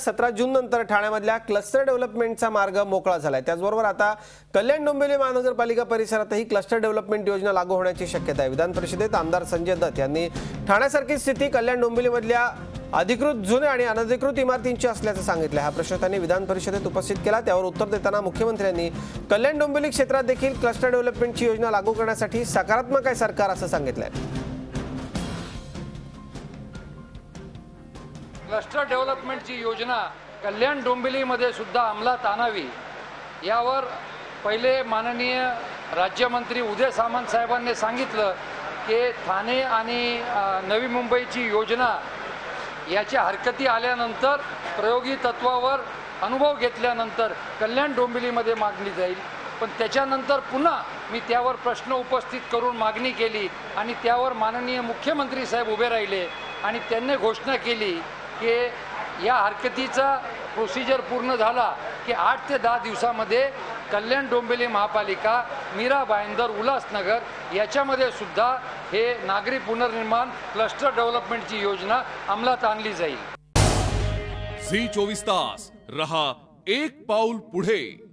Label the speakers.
Speaker 1: सतरा जून नंतर ठाण्यामधल्या क्लस्टर डेव्हलपमेंटचा मार्ग मोकळा झालाय. त्याचबरोबर आता कल्याण डोंबिवली महानगरपालिका परिसरातही क्लस्टर डेव्हलपमेंट योजना लागू होण्याची शक्यता आहे. विधान परिषदेत आमदार संजय दत्त यांनी ठाण्यासारखी स्थिती कल्याण डोंबिवलीमधल्या अधिकृत जुने आणि अनधिकृत इमारतींची असल्याचं सांगितलं हा प्रश्न त्यांनी विधान परिषदेत उपस्थित केला. त्यावर उत्तर देताना मुख्यमंत्र्यांनी कल्याण डोंबिवली क्षेत्रात देखील क्लस्टर डेव्हलपमेंटची योजना लागू करण्यासाठी सकारात्मक आहे सरकार असं सांगितलंय.
Speaker 2: क्लस्टर डेव्हलपमेंटची योजना कल्याण डोंबिवलीमध्ये सुद्धा अंमलात आणावी. यावर पहिले माननीय राज्यमंत्री उदय सामंत साहेबांनी सांगितलं की ठाणे आणि नवी मुंबईची योजना याच्या हरकती आल्यानंतर प्रयोगी तत्वावर अनुभव घेतल्यानंतर कल्याण डोंबिवलीमध्ये मागणी जाईल. पण त्याच्यानंतर पुन्हा मी त्यावर प्रश्न उपस्थित करून मागणी केली आणि त्यावर माननीय मुख्यमंत्री साहेब उभे राहिले आणि त्यांनी घोषणा केली की या हरकतीचा प्रोसिजर पूर्ण झाला की आठ ते दहा दिवसामध्ये कल्याण डोंबिवली महापालिका मीरा भाईंदर उल्हासनगर याच्यामध्ये सुद्धा हे नागरी पुनर्निर्माण क्लस्टर डेव्हलपमेंटची योजना अंमलात आणली जाईल.
Speaker 3: झी चोवीस तास रहा एक पाऊल पुढे.